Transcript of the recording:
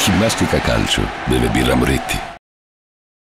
Chi mastica calcio beve birra Moretti.